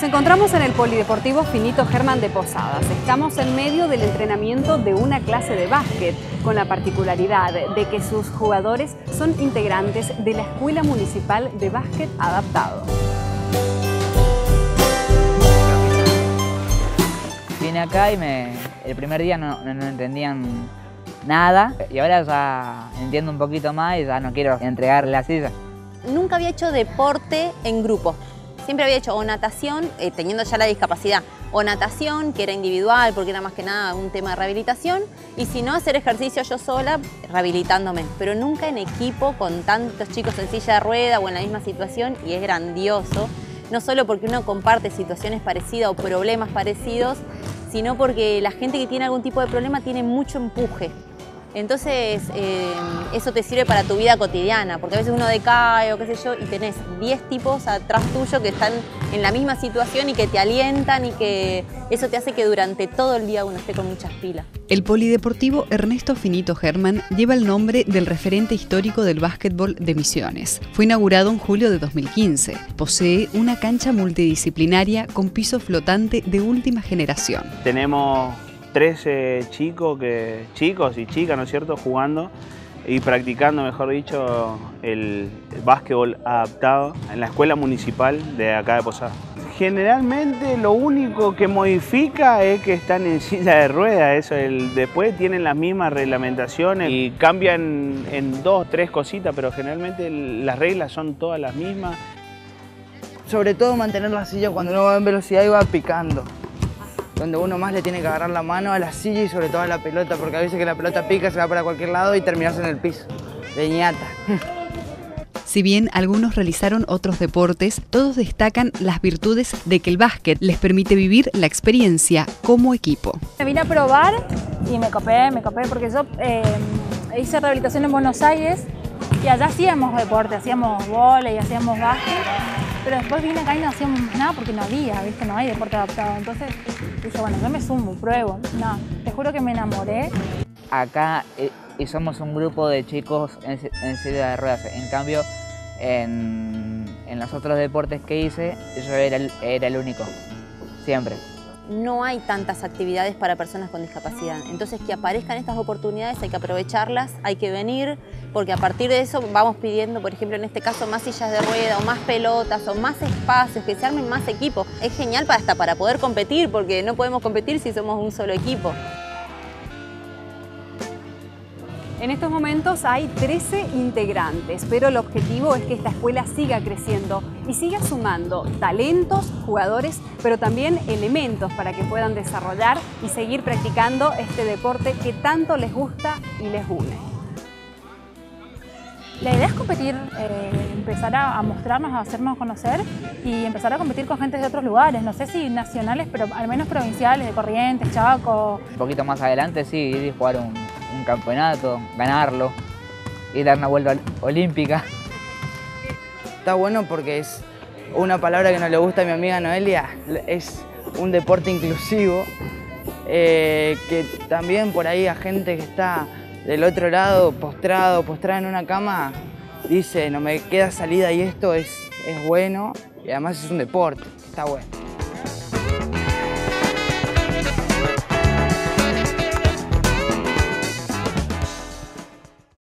Nos encontramos en el Polideportivo Finito Germán de Posadas. Estamos en medio del entrenamiento de una clase de básquet, con la particularidad de que sus jugadores son integrantes de la Escuela Municipal de Básquet Adaptado. Vine acá y me, el primer día no, no, entendían nada y ahora ya entiendo un poquito más y ya no quiero entregarle la silla. Nunca había hecho deporte en grupo. Siempre había hecho o natación, eh, teniendo ya la discapacidad, o natación, que era individual, porque era más que nada un tema de rehabilitación, y si no, hacer ejercicio yo sola, rehabilitándome, pero nunca en equipo con tantos chicos en silla de rueda o en la misma situación, y es grandioso, no solo porque uno comparte situaciones parecidas o problemas parecidos, sino porque la gente que tiene algún tipo de problema tiene mucho empuje. Entonces, eh, eso te sirve para tu vida cotidiana, porque a veces uno decae o qué sé yo, y tenés 10 tipos atrás tuyo que están en la misma situación y que te alientan y que eso te hace que durante todo el día uno esté con muchas pilas. El Polideportivo Ernesto Finito Germán lleva el nombre del referente histórico del básquetbol de Misiones. Fue inaugurado en julio de 2015. Posee una cancha multidisciplinaria con piso flotante de última generación. Tenemos 13 chicos, que, chicos y chicas, ¿no es cierto?, jugando y practicando, mejor dicho, el, el básquetbol adaptado en la escuela municipal de acá de Posada. Generalmente lo único que modifica es que están en silla de ruedas, eso, el, después tienen las mismas reglamentaciones y cambian en dos, tres cositas, pero generalmente las reglas son todas las mismas. Sobre todo mantener la silla cuando uno va en velocidad y va picando donde uno más le tiene que agarrar la mano a la silla y sobre todo a la pelota, porque a veces que la pelota pica, se va para cualquier lado y terminas en el piso, de ñata. Si bien algunos realizaron otros deportes, todos destacan las virtudes de que el básquet les permite vivir la experiencia como equipo. Me vine a probar y me copé, me copé porque yo eh, hice rehabilitación en Buenos Aires y allá hacíamos deporte, hacíamos y hacíamos básquet, pero después vine acá y no hacíamos nada porque no había, ¿viste? No hay deporte adaptado. Entonces dije, bueno, yo me sumo, pruebo. No, te juro que me enamoré. Acá eh, somos un grupo de chicos en, en silla de ruedas. En cambio, en, en, los otros deportes que hice, yo era el, era el único, siempre no hay tantas actividades para personas con discapacidad. Entonces, que aparezcan estas oportunidades hay que aprovecharlas, hay que venir, porque a partir de eso vamos pidiendo, por ejemplo, en este caso, más sillas de rueda o más pelotas o más espacios, que se armen más equipos. Es genial para, hasta para poder competir, porque no podemos competir si somos un solo equipo. En estos momentos hay 13 integrantes, pero el objetivo es que esta escuela siga creciendo y siga sumando talentos, jugadores, pero también elementos para que puedan desarrollar y seguir practicando este deporte que tanto les gusta y les une. La idea es competir, eh, empezar a, a, mostrarnos, a hacernos conocer y empezar a competir con gente de otros lugares, no sé si nacionales, pero al menos provinciales, de Corrientes, Chaco. Un poquito más adelante sí, ir y jugar un, un campeonato, ganarlo y dar una vuelta olímpica. Está bueno porque es una palabra que no le gusta a mi amiga Noelia, es un deporte inclusivo, eh, que también por ahí a gente que está del otro lado, postrado, postrada en una cama, dice, no me queda salida y esto es, es bueno y además es un deporte, está bueno.